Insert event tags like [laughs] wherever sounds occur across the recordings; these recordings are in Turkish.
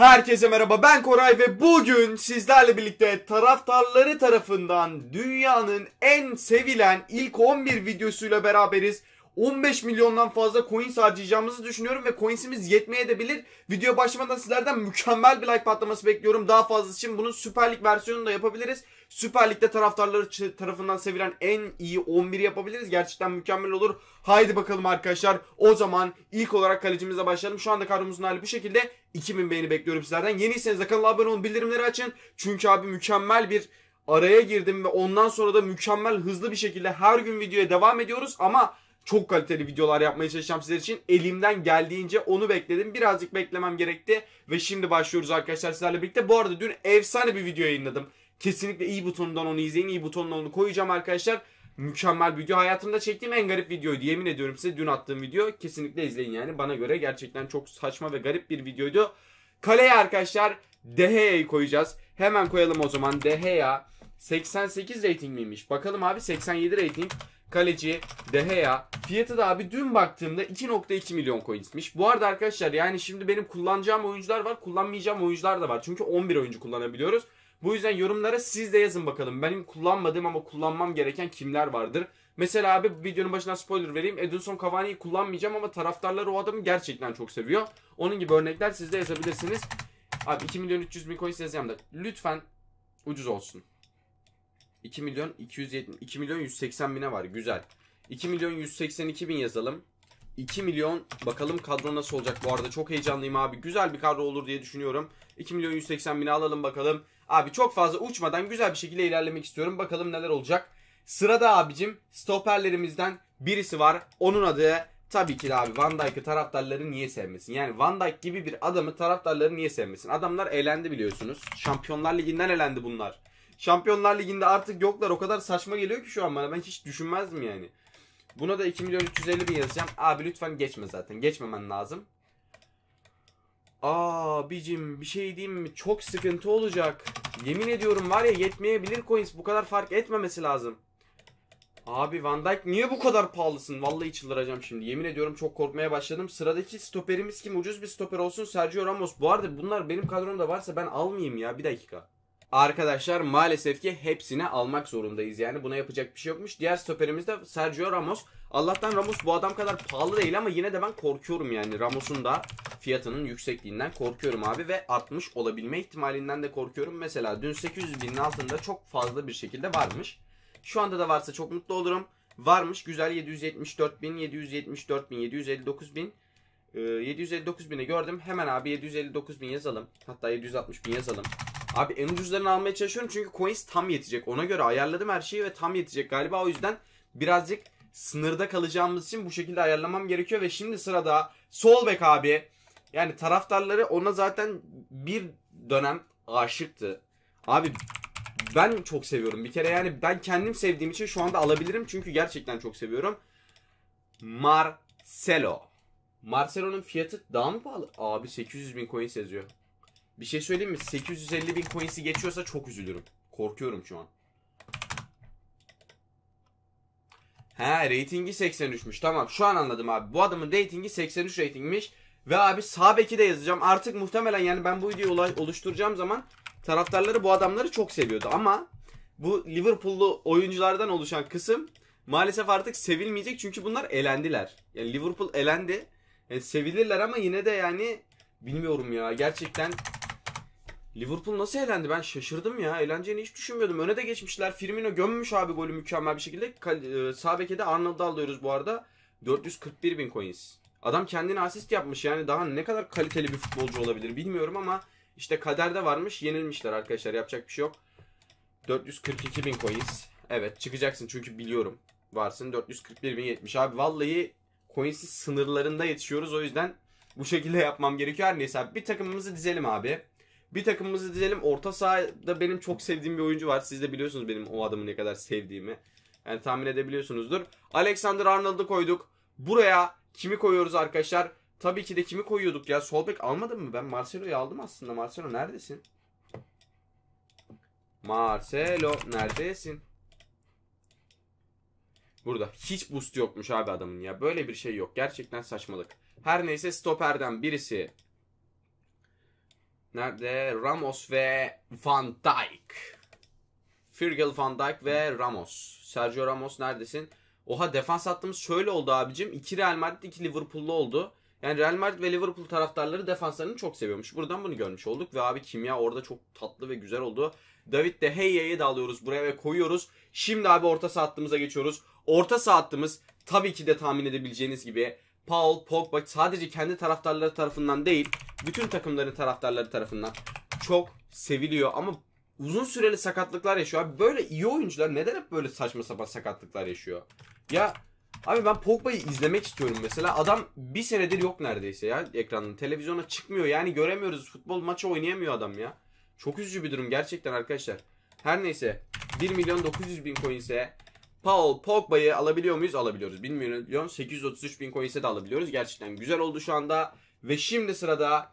Herkese merhaba ben Koray ve bugün sizlerle birlikte taraftarları tarafından dünyanın en sevilen ilk 11 videosuyla beraberiz. 15 milyondan fazla coins harcayacağımızı düşünüyorum ve coinsimiz yetmeye de bilir. Video başlamadan sizlerden mükemmel bir like patlaması bekliyorum. Daha fazlası için bunun Süper Lig versiyonunu da yapabiliriz. Süper Lig'de taraftarları tarafından sevilen en iyi 11'i yapabiliriz. Gerçekten mükemmel olur. Haydi bakalım arkadaşlar. O zaman ilk olarak kalecimizle başlayalım. Şu anda kadromuzun hali bu şekilde. 2000 beğeni bekliyorum sizlerden. Yeniyseniz de kanala abone olun, bildirimleri açın. Çünkü abi mükemmel bir araya girdim ve ondan sonra da mükemmel hızlı bir şekilde her gün videoya devam ediyoruz ama çok kaliteli videolar yapmaya çalışacağım sizler için. Elimden geldiğince onu bekledim. Birazcık beklemem gerekti ve şimdi başlıyoruz arkadaşlar sizlerle birlikte. Bu arada dün efsane bir video yayınladım. Kesinlikle iyi butonundan onu izleyin. iyi butonundan onu koyacağım arkadaşlar. Mükemmel video. Hayatımda çektiğim en garip videoydu. Yemin ediyorum size dün attığım video. Kesinlikle izleyin yani. Bana göre gerçekten çok saçma ve garip bir videoydu. Kaleye arkadaşlar Deheya'yı koyacağız. Hemen koyalım o zaman. Deheya 88 rating miymiş? Bakalım abi 87 rating. Kaleci Deheya. Fiyatı da abi dün baktığımda 2.2 milyon coinsmiş. Bu arada arkadaşlar yani şimdi benim kullanacağım oyuncular var. Kullanmayacağım oyuncular da var. Çünkü 11 oyuncu kullanabiliyoruz. Bu yüzden yorumlara siz de yazın bakalım. Benim kullanmadığım ama kullanmam gereken kimler vardır? Mesela abi videonun başına spoiler vereyim. Edinson Cavani'yi kullanmayacağım ama taraftarlar o adamı gerçekten çok seviyor. Onun gibi örnekler siz de yazabilirsiniz. Abi 2 milyon 300 bin coins yazacağım da lütfen ucuz olsun. 2 milyon 270 2 milyon 180 bine var güzel. 2 milyon 182 bin yazalım. 2 milyon bakalım kadro nasıl olacak bu arada çok heyecanlıyım abi. Güzel bir kadro olur diye düşünüyorum. 2 milyon 180 bini alalım bakalım. Abi çok fazla uçmadan güzel bir şekilde ilerlemek istiyorum. Bakalım neler olacak. Sırada abicim stoperlerimizden birisi var. Onun adı tabii ki de abi Van Dijk'ı taraftarları niye sevmesin? Yani Van Dijk gibi bir adamı taraftarları niye sevmesin? Adamlar elendi biliyorsunuz. Şampiyonlar Ligi'nden elendi bunlar. Şampiyonlar Ligi'nde artık yoklar. O kadar saçma geliyor ki şu an bana. Ben hiç düşünmezdim yani. Buna da 2 milyon 350 bin yazacağım. Abi lütfen geçme zaten. Geçmemen lazım. Abicim bir şey diyeyim mi? Çok sıkıntı olacak. Yemin ediyorum var ya yetmeyebilir coins. Bu kadar fark etmemesi lazım. Abi Van Dijk niye bu kadar pahalısın? Vallahi çıldıracağım şimdi. Yemin ediyorum çok korkmaya başladım. Sıradaki stoperimiz kim? Ucuz bir stoper olsun Sergio Ramos. Bu arada bunlar benim kadromda varsa ben almayayım ya. Bir dakika. Arkadaşlar maalesef ki hepsini almak zorundayız. Yani buna yapacak bir şey yokmuş. Diğer stoperimiz de Sergio Ramos. Allah'tan Ramos bu adam kadar pahalı değil ama yine de ben korkuyorum yani. Ramos'un da fiyatının yüksekliğinden korkuyorum abi ve artmış olabilme ihtimalinden de korkuyorum. Mesela dün 800 binin altında çok fazla bir şekilde varmış. Şu anda da varsa çok mutlu olurum. Varmış güzel 774 bin, 774 bin, 759 bin. Ee, 759 bini gördüm. Hemen abi 759 bin yazalım. Hatta 760 bin yazalım. Abi en ucuzlarını almaya çalışıyorum çünkü coins tam yetecek. Ona göre ayarladım her şeyi ve tam yetecek galiba. O yüzden birazcık sınırda kalacağımız için bu şekilde ayarlamam gerekiyor. Ve şimdi sırada sol bek abi. Yani taraftarları ona zaten bir dönem aşıktı. Abi ben çok seviyorum. Bir kere yani ben kendim sevdiğim için şu anda alabilirim. Çünkü gerçekten çok seviyorum. Marcelo. Marcelo'nun fiyatı daha mı pahalı? Abi 800 bin coins yazıyor. Bir şey söyleyeyim mi? 850 bin coins'i geçiyorsa çok üzülürüm. Korkuyorum şu an. He ratingi 83'müş. Tamam şu an anladım abi. Bu adamın ratingi 83 ratingmiş. Ve abi sağ beki de yazacağım. Artık muhtemelen yani ben bu videoyu oluşturacağım zaman taraftarları bu adamları çok seviyordu. Ama bu Liverpool'lu oyunculardan oluşan kısım maalesef artık sevilmeyecek. Çünkü bunlar elendiler. Yani Liverpool elendi. Yani sevilirler ama yine de yani bilmiyorum ya. Gerçekten Liverpool nasıl elendi? Ben şaşırdım ya. Eğleneceğini hiç düşünmüyordum. Öne de geçmişler. Firmino gömmüş abi golü mükemmel bir şekilde. Kal- e, Sağ beke Arnold'u alıyoruz bu arada. 441 bin coins. Adam kendine asist yapmış. Yani daha ne kadar kaliteli bir futbolcu olabilir bilmiyorum ama işte kaderde varmış. Yenilmişler arkadaşlar. Yapacak bir şey yok. 442 bin coins. Evet çıkacaksın çünkü biliyorum. Varsın 441 bin yetmiş. Abi vallahi coins'i sınırlarında yetişiyoruz. O yüzden bu şekilde yapmam gerekiyor. Her neyse abi bir takımımızı dizelim abi. Bir takımımızı dizelim. Orta sahada benim çok sevdiğim bir oyuncu var. Siz de biliyorsunuz benim o adamı ne kadar sevdiğimi. Yani tahmin edebiliyorsunuzdur. Alexander Arnold'u koyduk. Buraya kimi koyuyoruz arkadaşlar? Tabii ki de kimi koyuyorduk ya? Sol bek almadım mı? Ben Marcelo'yu aldım aslında. Marcelo neredesin? Marcelo neredesin? Burada. Hiç boost yokmuş abi adamın ya. Böyle bir şey yok. Gerçekten saçmalık. Her neyse stoperden birisi Nerede? Ramos ve Van Dijk. Virgil van Dijk ve Ramos. Sergio Ramos neredesin? Oha defans hattımız şöyle oldu abicim. 2 Real Madrid 2 Liverpool'lu oldu. Yani Real Madrid ve Liverpool taraftarları defanslarını çok seviyormuş. Buradan bunu görmüş olduk ve abi kimya orada çok tatlı ve güzel oldu. David de Heya'yı da alıyoruz buraya ve koyuyoruz. Şimdi abi orta saha geçiyoruz. Orta saha tabii ki de tahmin edebileceğiniz gibi Paul Pogba sadece kendi taraftarları tarafından değil, bütün takımların taraftarları tarafından çok seviliyor ama uzun süreli sakatlıklar yaşıyor. Abi böyle iyi oyuncular neden hep böyle saçma sapan sakatlıklar yaşıyor? Ya abi ben Pogba'yı izlemek istiyorum mesela. Adam bir senedir yok neredeyse ya ekranın. Televizyona çıkmıyor yani göremiyoruz. Futbol maçı oynayamıyor adam ya. Çok üzücü bir durum gerçekten arkadaşlar. Her neyse 1 milyon 900 bin coins'e Paul Pogba'yı alabiliyor muyuz? Alabiliyoruz. 1 milyon 833 bin coins'e de alabiliyoruz. Gerçekten güzel oldu şu anda. Ve şimdi sırada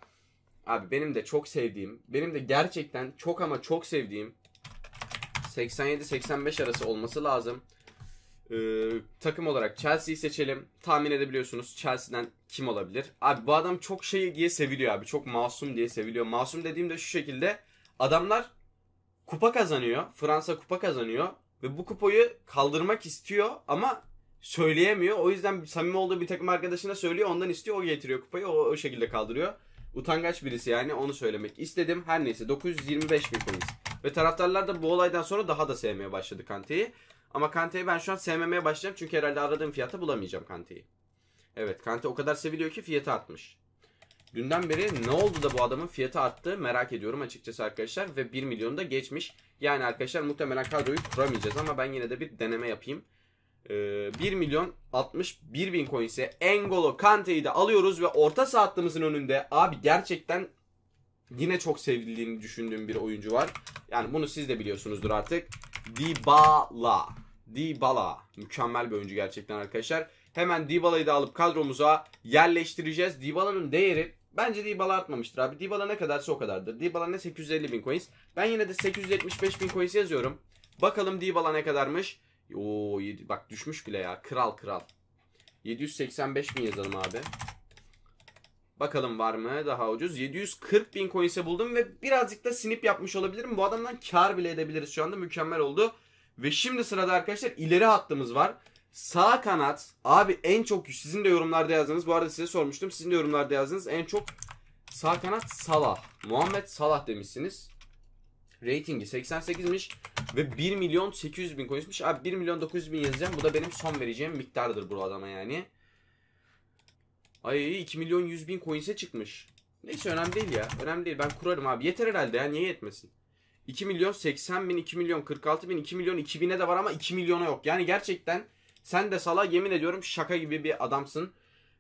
abi benim de çok sevdiğim, benim de gerçekten çok ama çok sevdiğim 87-85 arası olması lazım. Ee, takım olarak Chelsea'yi seçelim. Tahmin edebiliyorsunuz Chelsea'den kim olabilir? Abi bu adam çok şey diye seviliyor abi. Çok masum diye seviliyor. Masum dediğimde şu şekilde. Adamlar kupa kazanıyor. Fransa kupa kazanıyor. Ve bu kupayı kaldırmak istiyor ama söyleyemiyor. O yüzden samimi olduğu bir takım arkadaşına söylüyor. Ondan istiyor. O getiriyor kupayı. O, o şekilde kaldırıyor. Utangaç birisi yani onu söylemek istedim. Her neyse 925 bin coins. Ve taraftarlar da bu olaydan sonra daha da sevmeye başladı Kante'yi. Ama Kante'yi ben şu an sevmemeye başlayacağım. Çünkü herhalde aradığım fiyata bulamayacağım Kante'yi. Evet Kante o kadar seviliyor ki fiyatı artmış. Dünden beri ne oldu da bu adamın fiyatı arttı merak ediyorum açıkçası arkadaşlar. Ve 1 milyonu da geçmiş. Yani arkadaşlar muhtemelen kadroyu kuramayacağız ama ben yine de bir deneme yapayım. Ee, 1 milyon 61 bin coin ise Engolo Kante'yi de alıyoruz ve orta saha hattımızın önünde abi gerçekten yine çok sevildiğini düşündüğüm bir oyuncu var. Yani bunu siz de biliyorsunuzdur artık. Dybala. Dybala. Mükemmel bir oyuncu gerçekten arkadaşlar. Hemen Dybala'yı da alıp kadromuza yerleştireceğiz. Dybala'nın değeri bence Dybala artmamıştır abi. Dybala ne kadarsa o kadardır. Dybala ne 850 bin coins. Ben yine de 875 bin coins yazıyorum. Bakalım Dybala ne kadarmış. Oo bak düşmüş bile ya. Kral kral. 785 bin yazalım abi. Bakalım var mı daha ucuz. 740 bin coins'e buldum ve birazcık da snip yapmış olabilirim. Bu adamdan kar bile edebiliriz şu anda. Mükemmel oldu. Ve şimdi sırada arkadaşlar ileri hattımız var. Sağ kanat abi en çok sizin de yorumlarda yazdınız. Bu arada size sormuştum. Sizin de yorumlarda yazdınız. En çok sağ kanat Salah. Muhammed Salah demişsiniz. Ratingi 88'miş ve 1 milyon 800 bin koymuş. Abi 1 milyon 900 bin yazacağım. Bu da benim son vereceğim miktardır bu adama yani. Ay 2 milyon 100 bin coins'e çıkmış. Neyse önemli değil ya. Önemli değil. Ben kurarım abi. Yeter herhalde ya. Niye yetmesin? 2 milyon 80 bin, 2 milyon 46 bin, 2 milyon 2000'e de var ama 2 milyona yok. Yani gerçekten sen de sala yemin ediyorum şaka gibi bir adamsın.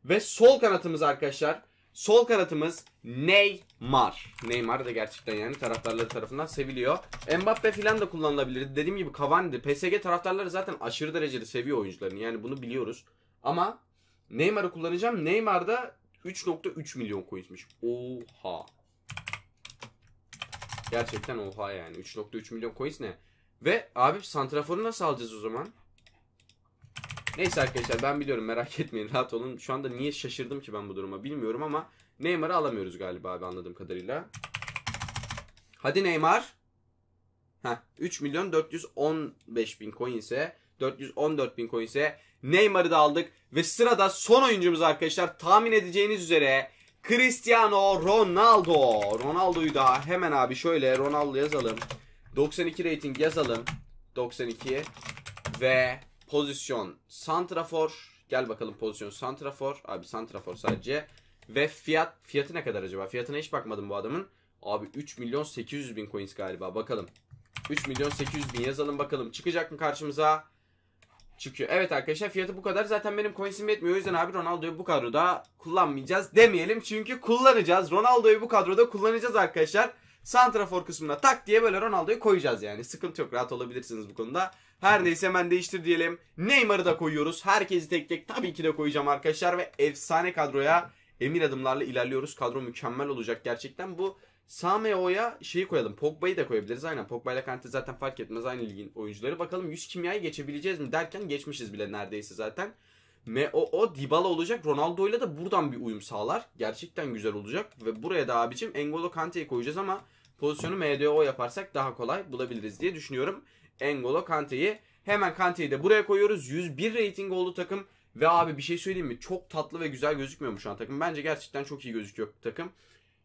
Ve sol kanatımız arkadaşlar. Sol kanatımız Neymar. Neymar da gerçekten yani taraftarları tarafından seviliyor. Mbappe falan da kullanılabilir. Dediğim gibi Cavani'di. PSG taraftarları zaten aşırı derecede seviyor oyuncularını. Yani bunu biliyoruz. Ama Neymar'ı kullanacağım. Neymar da 3.3 milyon koymuş. Oha. Gerçekten oha yani. 3.3 milyon coins ne? Ve abi santraforu nasıl alacağız o zaman? Neyse arkadaşlar ben biliyorum merak [laughs] etmeyin rahat olun. Şu anda niye şaşırdım ki ben bu duruma bilmiyorum ama Neymar'ı alamıyoruz galiba abi anladığım kadarıyla. Hadi Neymar. Heh, 3 milyon 415 bin coin ise 414 bin coin ise Neymar'ı da aldık. Ve sırada son oyuncumuz arkadaşlar tahmin edeceğiniz üzere Cristiano Ronaldo. Ronaldo'yu da hemen abi şöyle Ronaldo yazalım. 92 rating yazalım. 92 ve pozisyon santrafor. Gel bakalım pozisyon santrafor. Abi santrafor sadece. Ve fiyat fiyatı ne kadar acaba? Fiyatına hiç bakmadım bu adamın. Abi 3 milyon 800 bin coins galiba. Bakalım. 3 milyon 800 bin yazalım bakalım. Çıkacak mı karşımıza? Çıkıyor. Evet arkadaşlar fiyatı bu kadar. Zaten benim coins'im yetmiyor. O yüzden abi Ronaldo'yu bu kadroda kullanmayacağız demeyelim. Çünkü kullanacağız. Ronaldo'yu bu kadroda kullanacağız arkadaşlar. Santrafor kısmına tak diye böyle Ronaldo'yu koyacağız yani. Sıkıntı yok. Rahat olabilirsiniz bu konuda. Her neyse hemen değiştir diyelim. Neymar'ı da koyuyoruz. Herkesi tek tek tabii ki de koyacağım arkadaşlar. Ve efsane kadroya emin adımlarla ilerliyoruz. Kadro mükemmel olacak gerçekten. Bu Sameo'ya şeyi koyalım. Pogba'yı da koyabiliriz. Aynen Pogba ile Kante zaten fark etmez. Aynı ligin oyuncuları. Bakalım 100 kimyayı geçebileceğiz mi derken geçmişiz bile neredeyse zaten. Me o, o Dybala olacak. Ronaldo'yla da buradan bir uyum sağlar. Gerçekten güzel olacak. Ve buraya da abicim Engolo Kante'yi koyacağız ama pozisyonu MDO yaparsak daha kolay bulabiliriz diye düşünüyorum. Engolo Kante'yi. Hemen Kante'yi de buraya koyuyoruz. 101 rating oldu takım. Ve abi bir şey söyleyeyim mi? Çok tatlı ve güzel gözükmüyor mu şu an takım? Bence gerçekten çok iyi gözüküyor takım.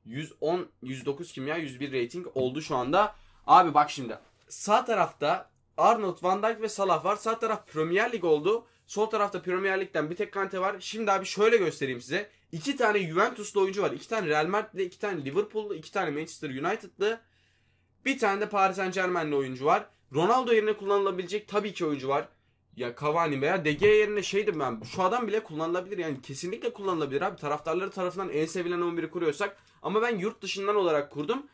110, 109 kimya, 101 rating oldu şu anda. Abi bak şimdi. Sağ tarafta Arnold, Van Dijk ve Salah var. Sağ taraf Premier Lig oldu. Sol tarafta Premier Lig'den bir tek Kante var. Şimdi abi şöyle göstereyim size. İki tane Juventus'lu oyuncu var. iki tane Real Madrid'li, iki tane Liverpool'lu, iki tane Manchester United'lı. Bir tane de Paris Saint Germain'li oyuncu var. Ronaldo yerine kullanılabilecek tabii ki oyuncu var. Ya Cavani veya Gea yerine şeydim ben. Şu adam bile kullanılabilir yani kesinlikle kullanılabilir abi. Taraftarları tarafından en sevilen 11'i kuruyorsak. Ama ben yurt dışından olarak kurdum.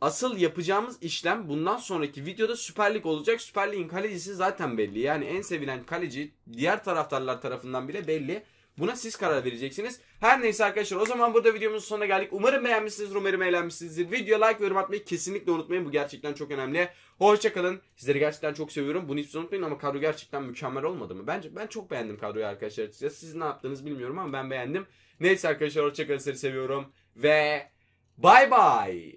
Asıl yapacağımız işlem bundan sonraki videoda Süper Lig olacak. Süper Lig'in kalecisi zaten belli. Yani en sevilen kaleci diğer taraftarlar tarafından bile belli. Buna siz karar vereceksiniz. Her neyse arkadaşlar o zaman burada videomuzun sonuna geldik. Umarım beğenmişsinizdir, umarım eğlenmişsinizdir. Video like ve yorum atmayı kesinlikle unutmayın. Bu gerçekten çok önemli. Hoşçakalın. Sizleri gerçekten çok seviyorum. Bunu hiç unutmayın ama kadro gerçekten mükemmel olmadı mı? Bence ben çok beğendim kadroyu arkadaşlar. Siz ne yaptınız bilmiyorum ama ben beğendim. Neyse arkadaşlar hoşçakalın. Sizleri seviyorum. Ve bye bye.